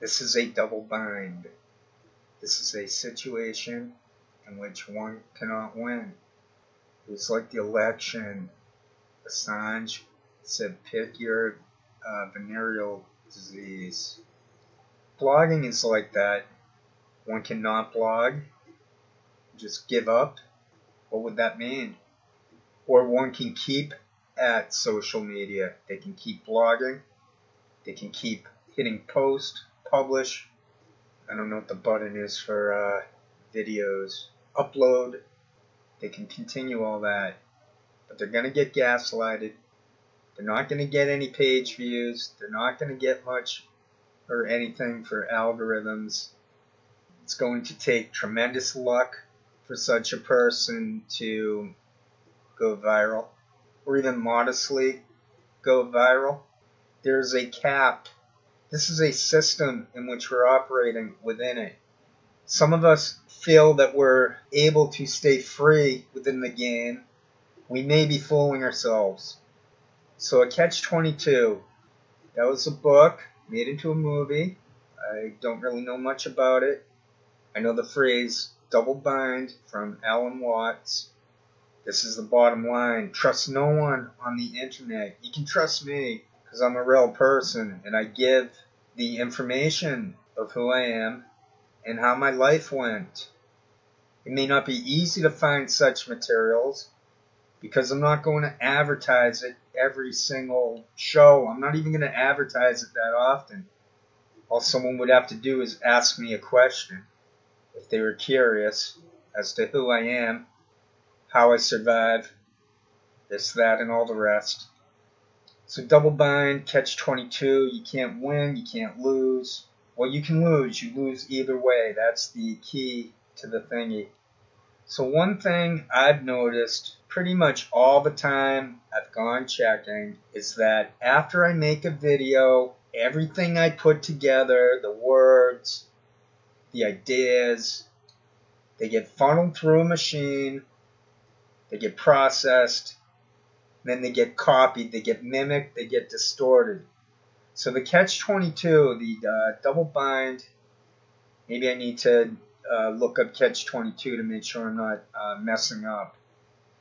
This is a double bind. This is a situation in which one cannot win. It was like the election. Assange said pick your uh, venereal disease. Blogging is like that. One cannot blog. Just give up. What would that mean? Or one can keep at social media. They can keep blogging. They can keep hitting post, publish. I don't know what the button is for uh, videos. Upload. They can continue all that. But they're going to get gaslighted. They're not going to get any page views. They're not going to get much or anything for algorithms. It's going to take tremendous luck for such a person to go viral or even modestly go viral. There's a cap. This is a system in which we're operating within it. Some of us feel that we're able to stay free within the game. We may be fooling ourselves. So a Catch 22, that was a book made into a movie. I don't really know much about it. I know the phrase double bind from Alan Watts. This is the bottom line. Trust no one on the internet. You can trust me because I'm a real person and I give the information of who I am and how my life went. It may not be easy to find such materials because I'm not going to advertise it every single show. I'm not even going to advertise it that often. All someone would have to do is ask me a question if they were curious as to who I am, how I survive, this, that, and all the rest. So double bind, catch 22, you can't win, you can't lose. Well, you can lose, you lose either way. That's the key to the thingy. So one thing I've noticed pretty much all the time I've gone checking is that after I make a video, everything I put together, the words, the ideas, they get funneled through a machine, they get processed, then they get copied, they get mimicked, they get distorted. So the catch-22, the uh, double bind, maybe I need to uh, look up catch-22 to make sure I'm not uh, messing up.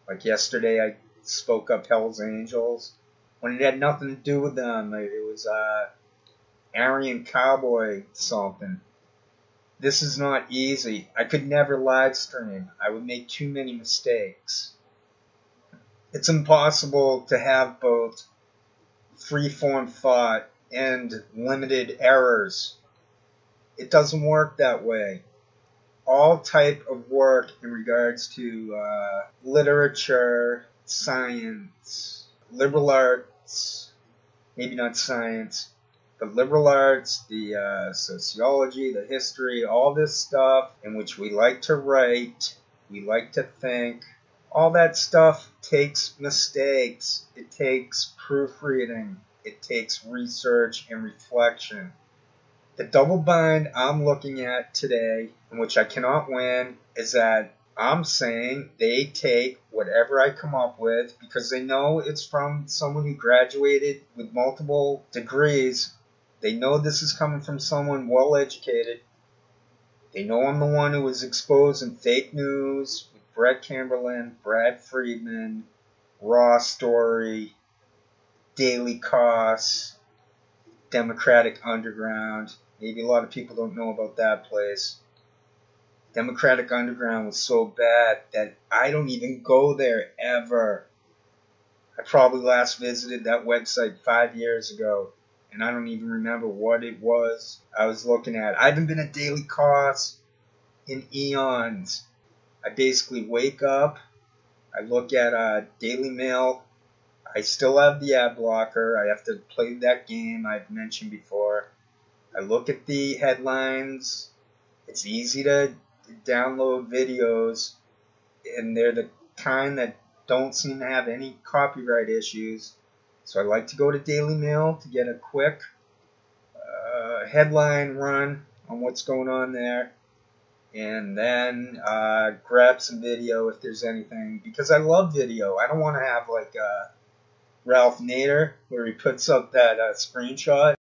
Like yesterday I spoke up Hell's Angels when it had nothing to do with them. It was uh, Aryan Cowboy something. This is not easy. I could never live stream. I would make too many mistakes. It's impossible to have both free-form thought and limited errors. It doesn't work that way. All type of work in regards to uh, literature, science, liberal arts, maybe not science, the liberal arts, the uh, sociology, the history, all this stuff in which we like to write, we like to think, all that stuff takes mistakes. It takes proofreading. It takes research and reflection. The double bind I'm looking at today, in which I cannot win, is that I'm saying they take whatever I come up with because they know it's from someone who graduated with multiple degrees they know this is coming from someone well educated. They know I'm the one who was exposing fake news Brett Kimberlin, Brad Friedman, Raw Story, Daily Kos, Democratic Underground. Maybe a lot of people don't know about that place. Democratic Underground was so bad that I don't even go there ever. I probably last visited that website five years ago and I don't even remember what it was I was looking at. I haven't been at Daily Kos in eons. I basically wake up, I look at uh, Daily Mail. I still have the ad blocker. I have to play that game I've mentioned before. I look at the headlines. It's easy to download videos, and they're the kind that don't seem to have any copyright issues. So I like to go to Daily Mail to get a quick uh, headline run on what's going on there. And then uh, grab some video if there's anything. Because I love video. I don't want to have like uh, Ralph Nader where he puts up that uh, screenshot